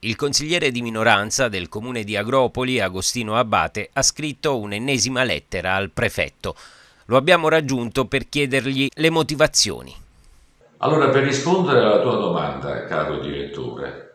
Il consigliere di minoranza del comune di Agropoli, Agostino Abate, ha scritto un'ennesima lettera al prefetto. Lo abbiamo raggiunto per chiedergli le motivazioni. Allora, per rispondere alla tua domanda, caro direttore,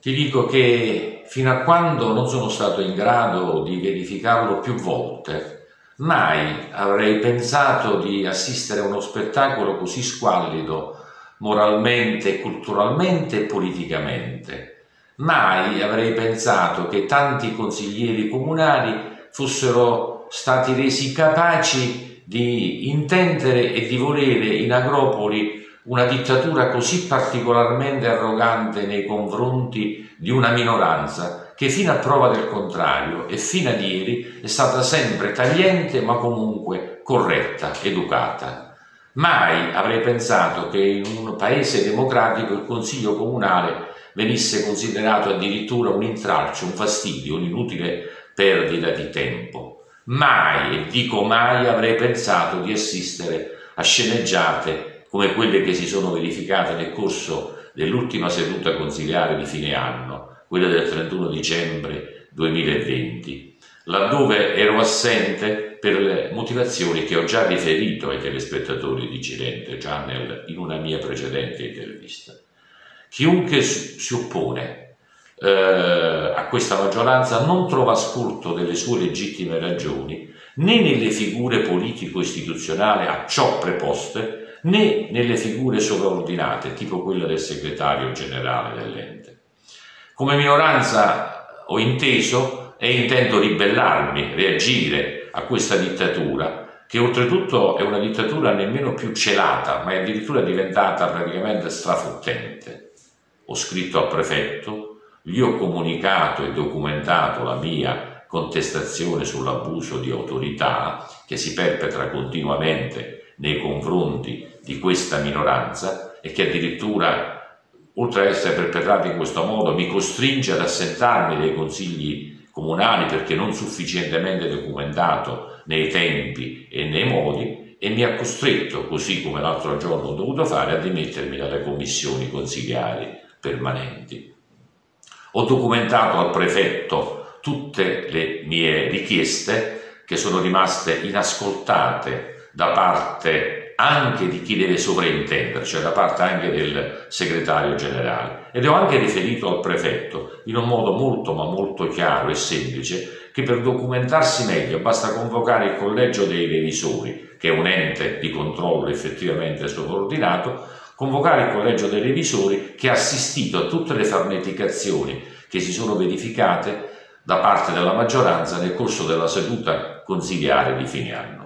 ti dico che fino a quando non sono stato in grado di verificarlo più volte, mai avrei pensato di assistere a uno spettacolo così squallido moralmente, culturalmente e politicamente Mai avrei pensato che tanti consiglieri comunali fossero stati resi capaci di intendere e di volere in Agropoli una dittatura così particolarmente arrogante nei confronti di una minoranza che fino a prova del contrario e fino ad ieri è stata sempre tagliente ma comunque corretta, educata. Mai avrei pensato che in un paese democratico il Consiglio comunale venisse considerato addirittura un intralcio, un fastidio, un'inutile perdita di tempo. Mai, e dico mai, avrei pensato di assistere a sceneggiate come quelle che si sono verificate nel corso dell'ultima seduta consigliare di fine anno, quella del 31 dicembre 2020, laddove ero assente per le motivazioni che ho già riferito ai telespettatori di Cilente già nel, in una mia precedente intervista. Chiunque si oppone eh, a questa maggioranza non trova ascolto delle sue legittime ragioni né nelle figure politico-istituzionali a ciò preposte né nelle figure sovraordinate, tipo quella del segretario generale dell'ente. Come minoranza ho inteso e intendo ribellarmi, reagire a questa dittatura, che oltretutto è una dittatura nemmeno più celata, ma è addirittura diventata praticamente strafottente ho scritto al prefetto, gli ho comunicato e documentato la mia contestazione sull'abuso di autorità che si perpetra continuamente nei confronti di questa minoranza e che addirittura, oltre ad essere perpetrata in questo modo, mi costringe ad assentarmi dai consigli comunali perché non sufficientemente documentato nei tempi e nei modi e mi ha costretto, così come l'altro giorno ho dovuto fare, a dimettermi dalle commissioni consigliari permanenti. Ho documentato al prefetto tutte le mie richieste che sono rimaste inascoltate da parte anche di chi deve sovrintendere, cioè da parte anche del segretario generale. Ed ho anche riferito al prefetto in un modo molto ma molto chiaro e semplice che per documentarsi meglio basta convocare il collegio dei revisori, che è un ente di controllo effettivamente sovraordinato, convocare il collegio dei revisori che ha assistito a tutte le farneticazioni che si sono verificate da parte della maggioranza nel corso della seduta consigliare di fine anno.